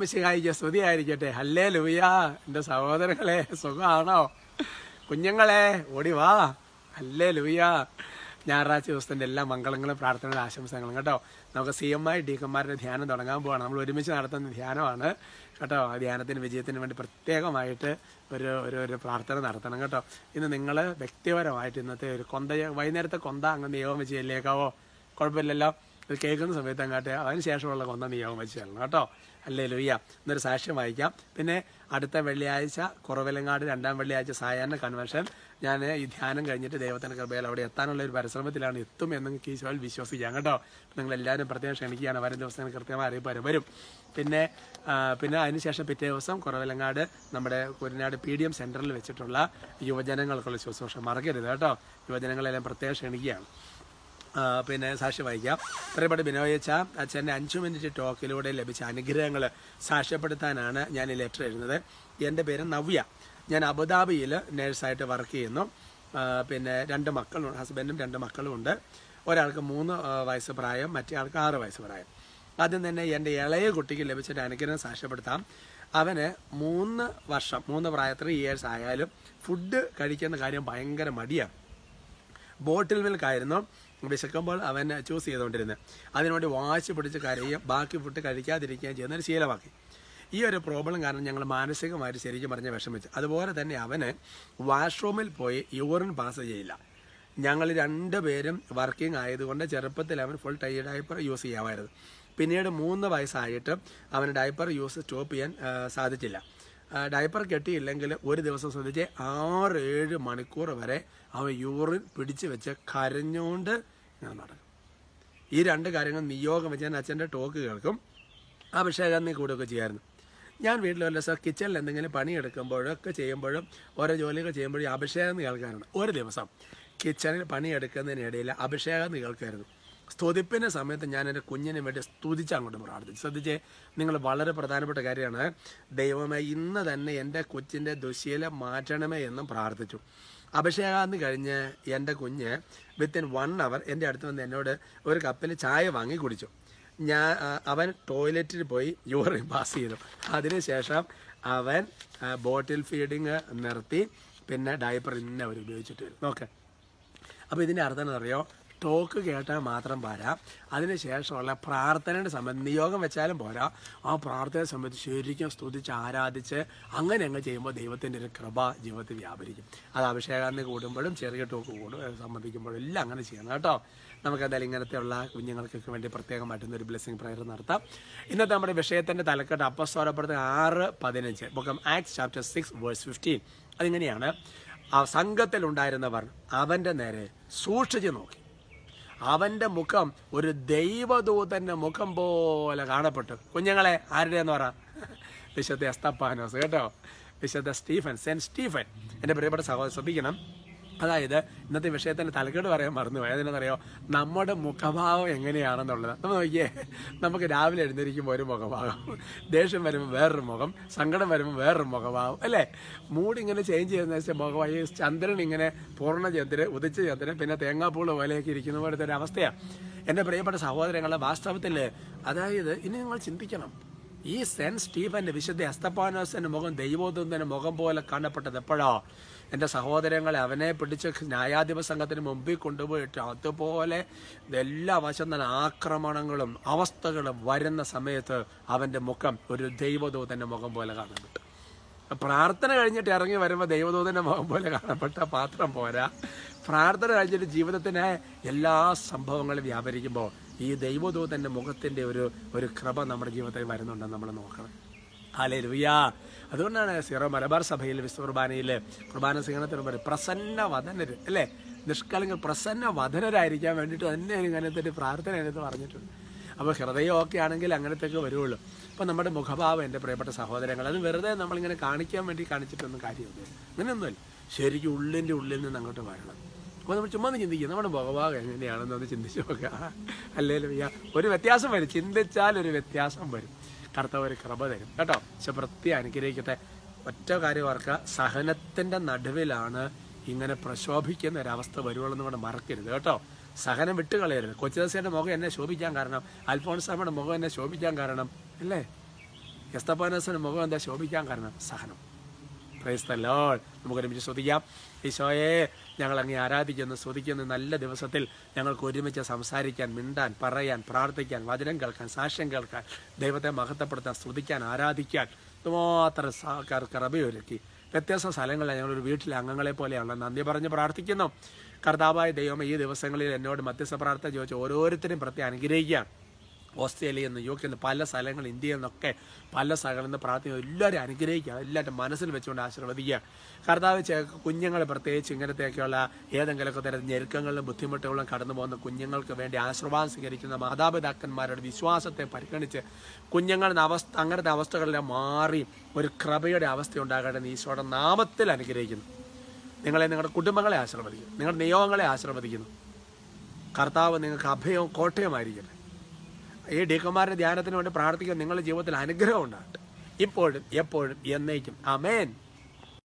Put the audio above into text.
മിശിഹായിക്ക് സ്തുതിയായിരിക്കട്ടെ ഹല്ലേ ലൂയ എന്റെ സഹോദരങ്ങളെ സുഖമാണോ കുഞ്ഞുങ്ങളെ ഓടി വാ. ഹല്ലേ ലൂയ ഞായറാഴ്ച ദിവസത്തിന്റെ എല്ലാ മംഗളങ്ങളും പ്രാർത്ഥനകളും ആശംസകളും കേട്ടോ. നമുക്ക് സി എം ഐ ഡീക്കന്മാരുടെ ധ്യാനം തുടങ്ങാൻ പോവാണ്. നമ്മൾ ഒരുമിച്ച് നടത്തുന്ന ധ്യാനമാണ് കേട്ടോ. ആ ധ്യാനത്തിന് വിജയത്തിന് വേണ്ടി പ്രത്യേകമായിട്ട് ഒരു ഒരു ഒരു പ്രാർത്ഥന നടത്തണം കേട്ടോ. ഇന്ന് നിങ്ങൾ വ്യക്തിപരമായിട്ട് ഇന്നത്തെ ഒരു കൊന്ത വൈകുന്നേരത്തെ കൊന്ത അങ്ങ് വെച്ച് ചെല്ലിയേക്കാവോ കുഴപ്പമില്ലല്ലോ. ഇത് കേൾക്കുന്ന സമയത്ത് അങ്ങോട്ട് അതിന് ശേഷമുള്ള കൊന്ന നിയോഗം വെച്ച് തരണം കേട്ടോ. അല്ലേ ലുയ്യ എന്നൊരു സാക്ഷ്യം വായിക്കാം. പിന്നെ അടുത്ത വെള്ളിയാഴ്ച കുറവിലങ്ങാട് രണ്ടാം വെള്ളിയാഴ്ച സായാഹ്ന കൺവെൻഷൻ ഞാൻ ഈ ധ്യാനം കഴിഞ്ഞിട്ട് ദൈവത്തിന്റെ കൃപയിൽ അവിടെ എത്താനുള്ള ഒരു പരിശ്രമത്തിലാണ് എത്തും എന്ന് ഈശോയിൽ വിശ്വസിക്കാം കേട്ടോ. നിങ്ങൾ എല്ലാവരും പ്രത്യേകം ക്ഷണിക്കുകയാണ്. വരും ദിവസങ്ങൾ കൃത്യമായി അറിയിപ്പ് വരും. പിന്നെ പിന്നെ അതിനുശേഷം പിറ്റേ ദിവസം കുറവിലങ്ങാട് നമ്മുടെ കുരുനാട് പി ഡി എം സെന്ററിൽ വെച്ചിട്ടുള്ള യുവജനങ്ങൾക്കുള്ള ശുശ്രൂഷ. മറക്കരുത് കേട്ടോ. യുവജനങ്ങളെല്ലാം പ്രത്യേകം ക്ഷണിക്കുകയാണ്. പിന്നെ സാക്ഷി വായിക്കാം. പ്രിയപ്പെട്ട ബിനോയച്ച അച്ഛന്റെ അഞ്ചു മിനിറ്റ് ടോക്കിലൂടെ ലഭിച്ച അനുഗ്രഹങ്ങൾ സാക്ഷ്യപ്പെടുത്താനാണ് ഞാൻ ഈ ലെറ്റർ എഴുതുന്നത്. എന്റെ പേര് നവ്യ. ഞാൻ അബുദാബിയിൽ നേഴ്സായിട്ട് വർക്ക് ചെയ്യുന്നു. പിന്നെ രണ്ട് മക്കളും ഹസ്ബൻഡും രണ്ട് മക്കളും ഉണ്ട്. ഒരാൾക്ക് മൂന്ന് വയസ്സ് പ്രായം മറ്റേ ആൾക്ക് ആറ് വയസ്സ് പ്രായം. ആദ്യം തന്നെ എന്റെ ഇളയ കുട്ടിക്ക് ലഭിച്ചൊരു അനുഗ്രഹം സാക്ഷ്യപ്പെടുത്താം. അവന് മൂന്ന് വർഷം മൂന്ന് പ്രായം ത്രീ ഇയേഴ്സ് ആയാലും ഫുഡ് കഴിക്കുന്ന കാര്യം ഭയങ്കര മടിയാണ്. ബോട്ടിൽ മിൽക്കായിരുന്നു. വിശക്കുമ്പോൾ അവൻ ചൂസ് ചെയ്തുകൊണ്ടിരുന്നത്. അതിനുവേണ്ടി വാശി പിടിച്ച് കരയുകയും ബാക്കി ഫുഡ് കഴിക്കാതിരിക്കുകയും ചെയ്യുന്ന ഒരു ശീലമാക്കി. ഈ ഒരു പ്രോബ്ലം കാരണം ഞങ്ങൾ മാനസികമായിട്ട് ശരിക്കും പറഞ്ഞ വിഷമിച്ചു. അതുപോലെ തന്നെ അവന് വാഷ്റൂമിൽ പോയി യൂറിൻ പാസ് ചെയ്യില്ല. ഞങ്ങൾ രണ്ടുപേരും വർക്കിംഗ് ആയതുകൊണ്ട് ചെറുപ്പത്തിൽ അവൻ ഫുൾ ടൈ ഡയപ്പർ യൂസ് ചെയ്യാമായിരുന്നു. പിന്നീട് മൂന്ന് വയസ്സായിട്ട് അവന് ഡയപ്പർ യൂസ് സ്റ്റോപ്പ് ചെയ്യാൻ സാധിച്ചില്ല. ഡയപ്പർ കെട്ടിയില്ലെങ്കിൽ ഒരു ദിവസം ശ്രദ്ധിച്ച് ആറ് ഏഴ് മണിക്കൂർ വരെ അവൻ യൂറിൻ പിടിച്ചു വെച്ച് കരഞ്ഞുകൊണ്ട് ഇങ്ങനെ നടക്കും ഈ രണ്ട് കാര്യങ്ങൾ നിയോഗം വെച്ച് ഞാൻ അച്ഛന്റെ ടോക്ക് കേൾക്കും. അഭിഷേകം നീ കൂടുകയൊക്കെ ചെയ്യായിരുന്നു. ഞാൻ വീട്ടിൽ സാർ കിച്ചണിൽ എന്തെങ്കിലും പണിയെടുക്കുമ്പോഴൊക്കെ ചെയ്യുമ്പോഴും ഓരോ ജോലികൾ ചെയ്യുമ്പോഴും അഭിഷേകം കേൾക്കാറുണ്ട്. ഒരു ദിവസം കിച്ചണിൽ പണിയെടുക്കുന്നതിനിടയിൽ അഭിഷേകം കേൾക്കായിരുന്നു സ്തുതിപ്പിന്റെ സമയത്ത് ഞാൻ എന്റെ കുഞ്ഞിന് വേണ്ടി സ്തുതിച്ച് അങ്ങോട്ട് പ്രാർത്ഥിച്ചു. ശ്രദ്ധിച്ചേ നിങ്ങൾ വളരെ പ്രധാനപ്പെട്ട കാര്യമാണ്. ദൈവമേ ഇന്ന് തന്നെ എന്റെ കൊച്ചിന്റെ ദുശീലം മാറ്റണമേ എന്നും പ്രാർത്ഥിച്ചു. അഭിഷേകാന്തി കഴിഞ്ഞ് എന്റെ കുഞ്ഞ് വിത്തിൻ വൺ അവർ എന്റെ അടുത്ത് വന്ന് എന്നോട് ഒരു കപ്പിൽ ചായ വാങ്ങി കുടിച്ചു. ഞാൻ അവൻ ടോയ്ലറ്റിൽ പോയി യൂറിൻ പാസ് ചെയ്തു. അതിനുശേഷം അവൻ ബോട്ടിൽ ഫീഡിങ് നിർത്തി പിന്നെ ഡയപ്പർ ഇന്നെ അവർ ഉപയോഗിച്ചിട്ട് വരും. ഓക്കെ അപ്പോൾ ഇതിന്റെ അർത്ഥം എന്നറിയോ ടോക്ക് കേട്ടാൽ മാത്രം പോരാ. അതിനുശേഷമുള്ള പ്രാർത്ഥനയുടെ സമയത്ത് നിയോഗം വെച്ചാലും പോരാ. ആ പ്രാർത്ഥന സംബന്ധിച്ച് ശരിക്കും സ്തുതിച്ച് ആരാധിച്ച് അങ്ങനെ അങ്ങ് ചെയ്യുമ്പോൾ ദൈവത്തിന്റെ ഒരു കൃപ ജീവിതത്തിൽ വ്യാപരിക്കും. അത് അഭിഷേകാന്തി കൂടുമ്പോഴും ചെറിയ ടോക്ക് കൂടും സംബന്ധിക്കുമ്പോഴും എല്ലാം അങ്ങനെ ചെയ്യണം കേട്ടോ. നമുക്ക് എന്തായാലും ഇങ്ങനത്തെയുള്ള കുഞ്ഞുങ്ങൾക്കൊക്കെ വേണ്ടി പ്രത്യേകമായിട്ടുന്ന ഒരു ബ്ലെസ്സിങ് പ്രയർ നടത്താം. ഇന്നത്തെ നമ്മുടെ വിഷയത്തിന്റെ തലക്കെട്ട് അപ്പസ്വരപ്പെടുത്ത ആറ് പതിനഞ്ച് become Acts chapter six verse fifteen. അതിങ്ങനെയാണ്. ആ സംഘത്തിലുണ്ടായിരുന്നവർ അവന്റെ നേരെ സൂക്ഷിച്ചു നോക്കി. അവന്റെ മുഖം ഒരു ദൈവദൂതന്റെ മുഖം പോലെ കാണപ്പെട്ടു. കുഞ്ഞുങ്ങളെ ആരുടെ എന്ന് പറ? വിശുദ്ധ എസ്തപ്പാനോസ് കേട്ടോ? വിശുദ്ധ സ്റ്റീഫൻ സെന്റ് സ്റ്റീഫൻ. എന്റെ പ്രിയപ്പെട്ട സഹോദരൻ ശ്രദ്ധിക്കണം. അതായത് ഇന്നത്തെ വിഷയത്തിന്റെ തലക്കേട് പറയാൻ മറന്നുപോയി അതിനെന്നറിയോ നമ്മുടെ മുഖഭാവം എങ്ങനെയാണെന്നുള്ളത്. നമ്മൾ നോക്കിയേ നമുക്ക് രാവിലെ എഴുന്നേരിക്കുമ്പോൾ ഒരു മുഖഭാവം ദേഷ്യം വരുമ്പോൾ വേറൊരു മുഖം സങ്കടം വരുമ്പോൾ വേറൊരു മുഖഭാവം അല്ലേ? മൂഡ് ഇങ്ങനെ ചേഞ്ച് ചെയ്യുന്ന വെച്ചാൽ മുഖമായി ചന്ദ്രൻ ഇങ്ങനെ പൂർണ ചന്ദ്രൻ ഉദിച്ച ചന്ദ്രൻ പിന്നെ തേങ്ങാപ്പൂൾ പോലെയൊക്കെ ഇരിക്കുന്ന പോലത്തെ ഒരു അവസ്ഥയാണ് എന്റെ പ്രിയപ്പെട്ട സഹോദരങ്ങളെ വാസ്തവത്തിൽ അതായത് ഇനി നിങ്ങൾ ചിന്തിക്കണം. ഈ സെന്റ് സ്റ്റീഫന്റെ വിശുദ്ധ അസ്തപ്പാനോസിന്റെ മുഖം ദൈവോദൂതന്റെ മുഖം പോലെ കാണപ്പെട്ടത് എപ്പോഴാ? എന്റെ സഹോദരങ്ങളെ അവനെ പിടിച്ച് ന്യായാധിപ സംഘത്തിന് മുമ്പിൽ കൊണ്ടുപോയിട്ട് അതുപോലെ എല്ലാ വശം തന്നെ ആക്രമണങ്ങളും അവസ്ഥകളും വരുന്ന സമയത്ത് അവന്റെ മുഖം ഒരു ദൈവദൂതന്റെ മുഖം പോലെ കാണപ്പെട്ടു പ്രാർത്ഥന കഴിഞ്ഞിട്ട് ഇറങ്ങി വരുമ്പോൾ ദൈവദൂതന്റെ മുഖം പോലെ കാണപ്പെട്ട പാത്രം പോരാ. പ്രാർത്ഥന കഴിഞ്ഞിട്ട് ജീവിതത്തിന് എല്ലാ സംഭവങ്ങളും വ്യാപരിക്കുമ്പോൾ ഈ ദൈവദൂതന്റെ മുഖത്തിന്റെ ഒരു ഒരു കൃപ നമ്മുടെ ജീവിതത്തിൽ വരുന്നുണ്ടെന്ന് നമ്മൾ നോക്കണം. ഹാലേ ലുയ്യാ അതുകൊണ്ടാണ് സീറോ മലബാർ സഭയിൽ വിശ്വ കുർബാനയിൽ കുർബാന സ്വീകരണത്തിന് പറയും പ്രസന്ന വദനര് അല്ലേ? നിഷ്കളങ്കർ പ്രസന്ന വദനരായിരിക്കാൻ വേണ്ടിയിട്ട് തന്നെ ഇങ്ങനത്തെ പ്രാർത്ഥന അതിനകത്ത് പറഞ്ഞിട്ടുണ്ട്. അപ്പോൾ ഹൃദയമൊക്കെ ആണെങ്കിൽ അങ്ങനത്തേക്ക് വരുള്ളൂ അപ്പോൾ നമ്മുടെ മുഖഭാവം എന്റെ പ്രിയപ്പെട്ട സഹോദരങ്ങൾ അത് വെറുതെ നമ്മളിങ്ങനെ കാണിക്കാൻ വേണ്ടി കാണിച്ചിട്ടൊന്നും കാര്യമില്ല. അങ്ങനെയൊന്നുമില്ല. ശരിക്കും ഉള്ളിന്റെ ഉള്ളിൽ നിന്ന് അങ്ങോട്ട് വരണം. അപ്പോൾ നമ്മൾ ചുമ്മാ ചിന്തിക്കുക നമ്മുടെ മുഖഭാവം എങ്ങനെയാണെന്ന് ഒന്ന് ചിന്തിച്ച് നോക്കുക. അല്ലേലും വയ്യ ഒരു വ്യത്യാസം വരും. ചിന്തിച്ചാൽ ഒരു വ്യത്യാസം വരും. കറുത്ത ഒരു കൃപ തരും. കേട്ടോ? പക്ഷെ പ്രത്യേകം അനുഗ്രഹിക്കട്ടെ. ഒറ്റ കാര്യം ഓർക്കുക. സഹനത്തിന്റെ നടുവിലാണ് ഇങ്ങനെ പ്രശോഭിക്കുന്ന ഒരവസ്ഥ വരുവുള്ളൂ എന്ന് കൂടെ മറക്കരുത്. കേട്ടോ? സഹനം വിട്ട് കളയരുത്. കൊച്ചുദാസിയുടെ മുഖം എന്നെ ശോഭിക്കാൻ കാരണം അൽഫോൺസാമയുടെ മുഖം എന്നെ ശോഭിക്കാൻ കാരണം അല്ലേ? എസ്തപ്പാനസിന് മുഖം എന്താ ശോഭിക്കാൻ കാരണം? സഹനം. പ്രൈസ് ലോർഡ് നമുക്ക് ഒരുമിച്ച് ശ്രദ്ധിക്കാം ഈശോയെ ഞങ്ങൾ അങ്ങേ ആരാധിക്കുന്നു സ്തുതിക്കുന്നു. നല്ല ദിവസത്തിൽ ഞങ്ങൾക്ക് ഒരുമിച്ച് സംസാരിക്കാൻ മിണ്ടാൻ പറയാൻ പ്രാർത്ഥിക്കാൻ വചനം കേൾക്കാൻ സാക്ഷ്യം കേൾക്കാൻ ദൈവത്തെ മഹത്വപ്പെടുത്താൻ സ്തുതിക്കാൻ ആരാധിക്കാൻ ഇതുമാത്രം കറബയൊരുക്കി വ്യത്യസ്ത സ്ഥലങ്ങളിൽ ഞങ്ങളൊരു വീട്ടിലെ അംഗങ്ങളെ പോലെയുള്ള നന്ദി പറഞ്ഞ് പ്രാർത്ഥിക്കുന്നു. കർത്താവായ ദൈവം ഈ ദിവസങ്ങളിൽ എന്നോട് മധ്യസ്ഥ പ്രാർത്ഥന ചോദിച്ച് ഓരോരുത്തരും പ്രത്യേകം അനുഗ്രഹിക്കുകയാണ്. ഓസ്ട്രേലിയയിൽ നിന്ന് യു കെയിൽ നിന്ന് പല സ്ഥലങ്ങൾ ഇന്ത്യയിൽ നിന്നൊക്കെ പല സ്ഥലങ്ങളിൽ നിന്ന് പ്രാർത്ഥിക്കുക എല്ലാവരും അനുഗ്രഹിക്കുക എല്ലാവരും മനസ്സിൽ വെച്ചുകൊണ്ട് ആശീർവദിക്കുക കർത്താവ് കുഞ്ഞുങ്ങൾ പ്രത്യേകിച്ച് ഇങ്ങനത്തെയൊക്കെയുള്ള ഏതെങ്കിലുമൊക്കെ തരം ഞെരുക്കങ്ങളിലും ബുദ്ധിമുട്ടുകളും കടന്നു പോകുന്ന കുഞ്ഞുങ്ങൾക്ക് വേണ്ടി ആശീർവാദം സ്വീകരിക്കുന്ന മാതാപിതാക്കന്മാരുടെ വിശ്വാസത്തെ പരിഗണിച്ച് കുഞ്ഞുങ്ങളുടെ അവസ്ഥ അങ്ങനത്തെ അവസ്ഥകളിലെ മാറി ഒരു കൃപയുടെ അവസ്ഥ ഉണ്ടാകട്ടെ എന്ന് ഈശോയുടെ നാമത്തിൽ അനുഗ്രഹിക്കുന്നു. നിങ്ങളെ നിങ്ങളുടെ കുടുംബങ്ങളെ ആശീർവദിക്കുന്നു. നിങ്ങളുടെ നിയോഗങ്ങളെ ആശീർവദിക്കുന്നു. കർത്താവ് നിങ്ങൾക്ക് അഭയവും കോട്ടയമായിരിക്കട്ടെ. ഈ ഡീക്കന്മാരുടെ ധ്യാനത്തിന് വേണ്ടി പ്രാർത്ഥിക്കാൻ നിങ്ങളുടെ ജീവിതത്തിൽ അനുഗ്രഹം ഉണ്ടാകട്ടെ. ഇപ്പോഴും എപ്പോഴും എന്നേക്കും. അമേൻ